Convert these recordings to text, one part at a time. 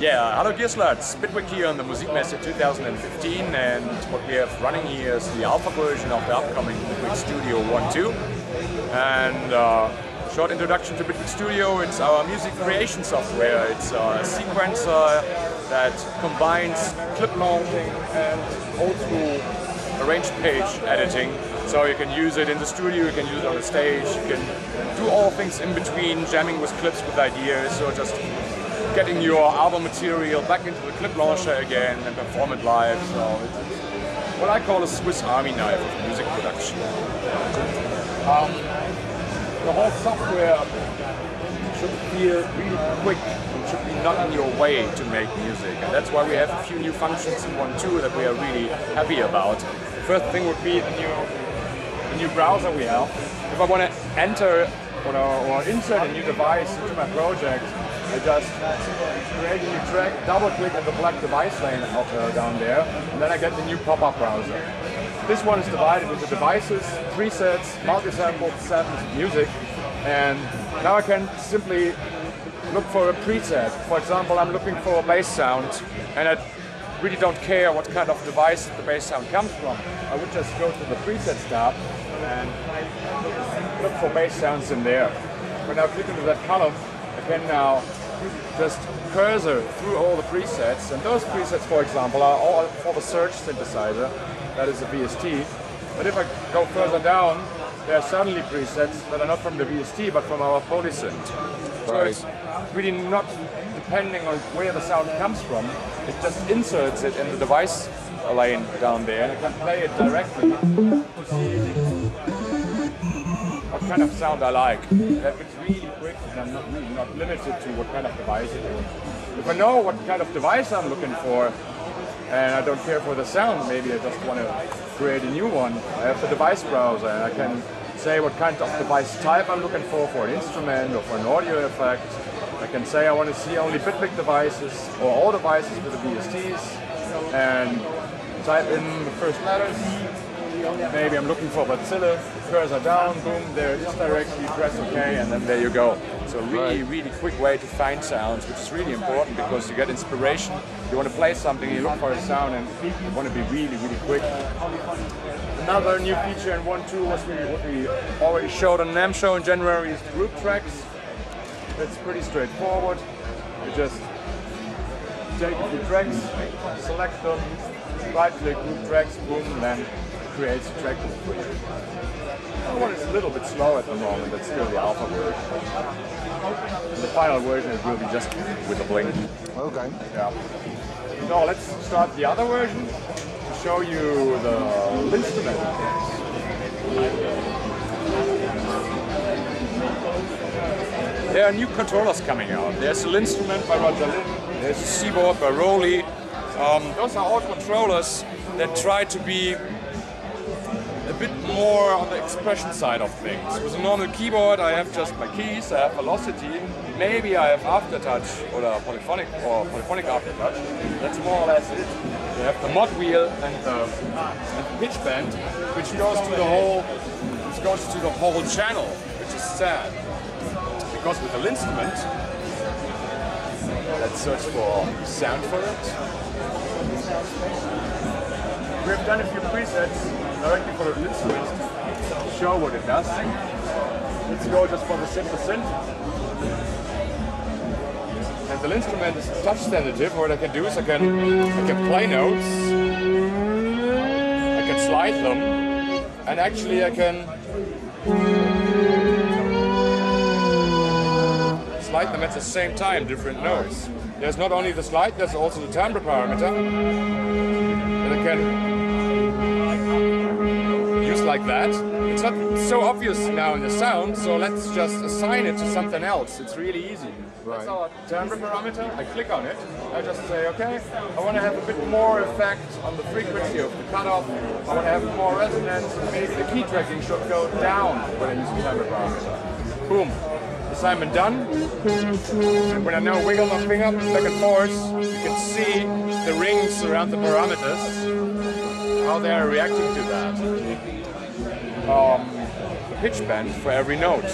Yeah, hello Gearslutz, Bitwig here on the Musikmesse 2015 and what we have running here is the alpha version of the upcoming Bitwig Studio 1.2 and uh, short introduction to Bitwig Studio, it's our music creation software, it's a sequencer that combines clip mounting and old school arranged page editing. So you can use it in the studio, you can use it on the stage, you can do all things in between, jamming with clips with ideas, or just getting your album material back into the clip launcher again and perform it live. So it's what I call a Swiss Army knife of music production. Um, the whole software should feel really quick and should be not in your way to make music. And that's why we have a few new functions in 1.2 that we are really happy about. The first thing would be the new the new browser we have. If I want to enter or, or insert a new device into my project, I just create a track, double click on the black device lane uh, down there, and then I get the new pop-up browser. This one is divided into devices, presets, multi-sample, samples, music, and now I can simply look for a preset. For example, I'm looking for a bass sound, and I really don't care what kind of device the bass sound comes from. I would just go to the presets tab and look for bass sounds in there. When I click into that column, I can now just cursor through all the presets, and those presets, for example, are all for the search synthesizer, that is a VST. But if I go further down, there are suddenly presets that are not from the VST, but from our polysynth. So it's really not depending on where the sound comes from, it just inserts it in the device lane down there and I can play it directly. to see what kind of sound I like. If it's really quick and I'm not really not limited to what kind of device it is. If I know what kind of device I'm looking for and I don't care for the sound, maybe I just want to create a new one. I have the device browser and I can say what kind of device type I'm looking for, for an instrument or for an audio effect. I can say I want to see only Bitwig devices or all devices with the VSTs, and type in the first letters. Maybe I'm looking for Bazille, cursor down, boom, there it is directly, press OK, and then there you go. So really, really quick way to find sounds, which is really important because you get inspiration. You want to play something, you look for a sound, and you want to be really, really quick. Another new feature in 1.2 was really what we already showed on NAMM show in January is group tracks. It's pretty straightforward. You just take a few tracks, select them, right click group tracks, boom, and then creates a track for you. That one is a little bit slow at the moment, that's still the alpha version. The final version will be just with the blink. Okay. Yeah. So let's start the other version to show you the LinnStrument. There are new controllers coming out. There's a LinnStrument by Roger Linn, there's a Seaboard by ROLI. Um, those are all controllers that try to be a bit more on the expression side of things. With a normal keyboard I have just my keys, I have velocity, maybe I have aftertouch or polyphonic or polyphonic aftertouch. That's more or less it. You have the mod wheel and the, pitch bend, which goes to the whole which goes to the whole channel, which is sad. Because with the LinnStrument, let's search for sound for it. We have done a few presets directly for the LinnStrument to show what it does. Let's go just for the simple synth. And the LinnStrument is touch sensitive. What I can do is I can I can play notes, I can slide them, and actually I can slide them at the same time, different notes. There's not only the slide, there's also the timbre parameter can use like that. It's not so obvious now in the sound, so let's just assign it to something else. It's really easy. Right. That's our timbre parameter. I click on it. I just say, okay, I want to have a bit more effect on the frequency of the cutoff. I want to have more resonance. Maybe the key tracking should go down when I use the timbre parameter. Boom. Assignment done. And when I now wiggle my finger back and forth, you can see the rings around the parameters, how they are reacting to that. Um, the pitch bend for every note.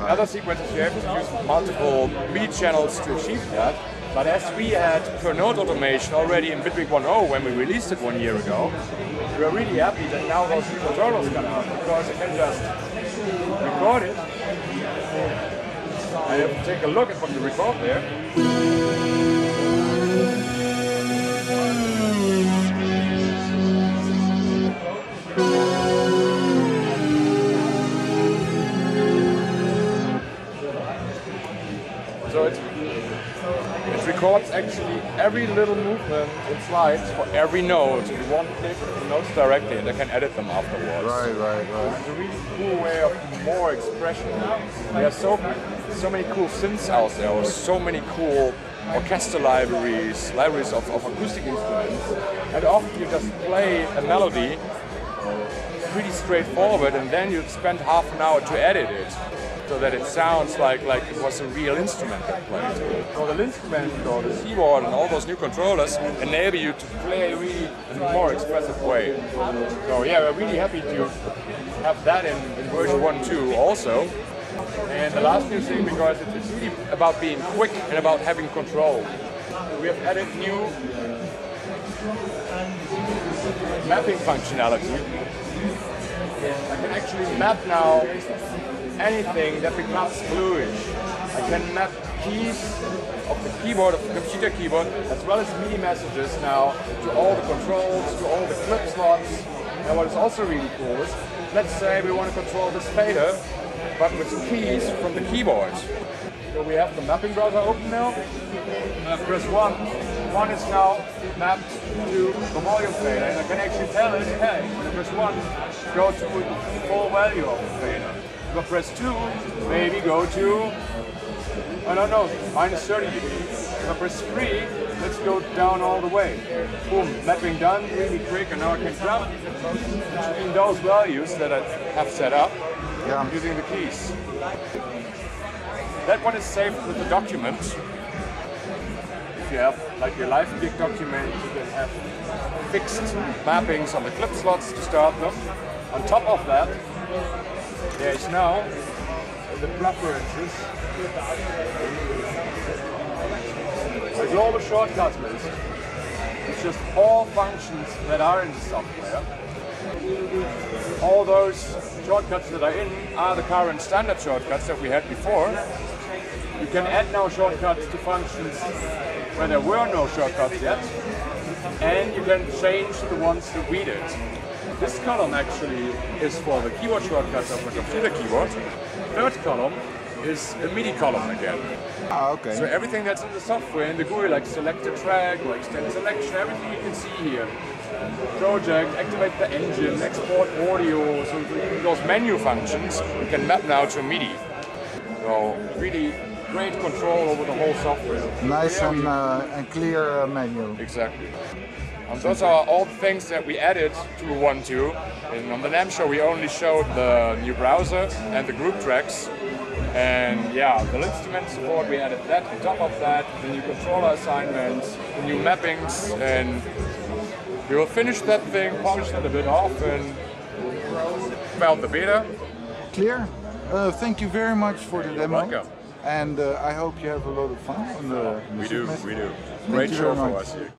Other sequences you have to use multiple MIDI channels to achieve that. But as we had per node automation already in Bitwig 1.0 when we released it one year ago, we are really happy that now those new controllers come out because you can just record it. And take a look at what you record there, records actually every little movement in slides for every node in one click the notes directly and I can edit them afterwards. Right, right, right. It's a really cool way of more expression. There are so, so many cool synths out there, or so many cool orchestra libraries, libraries of, of acoustic instruments, and often you just play a melody pretty straightforward and then you spend half an hour to edit it so that it sounds like, like it was a real instrument that played. So the LinnStrument or the Seaboard and all those new controllers enable you to play really in a more expressive way. So yeah, we're really happy to have that in, in version 1.2 also. And the last new thing, because it's really about being quick and about having control. We have added new mapping functionality. I can actually map now anything that becomes bluish. I can map keys of the keyboard, of the computer keyboard, as well as MIDI messages now to all the controls, to all the clip slots. And what is also really cool is, let's say we want to control this fader, but with keys from the keyboard. So we have the mapping browser open now. I press one. One is now mapped to the volume fader, and I can actually tell it, hey, when I press one, go to the full value of the fader. If I press 2, maybe go to, I don't know, minus 30 dB. If I press 3, let's go down all the way. Boom, mapping done, really quick, and now I can jump between those values that I have set up Yeah. using the keys. That one is saved with the document. If you have like your live gig document, you can have fixed mappings on the clip slots to start them. On top of that, there is now the preferences a global shortcuts list. It's just all functions that are in the software. All those shortcuts that are in are the current standard shortcuts that we had before. You can add now shortcuts to functions where there were no shortcuts yet, and you can change the ones that we did. This column actually is for the keyboard shortcuts of the computer keyboard. Third column is a MIDI column again. Ah, okay. So everything that's in the software in the GUI, like select a track or extend selection, everything you can see here. Project, activate the engine, export audio, so even those menu functions you can map now to MIDI. So really great control over the whole software. nice and, uh, and clear uh, menu. Exactly. And those are all the things that we added to 1.2. And on the NAMM show, we only showed the new browser and the group tracks. And yeah, the LinnStrument support, we added that. On top of that, the new controller assignments, the new mappings, and we will finish that thing, polish it a bit off, and well, the beta. Clear? Uh, thank you very much for the demo. welcome. And uh, I hope you have a lot of fun on the We do, Music we do. Great show for us here.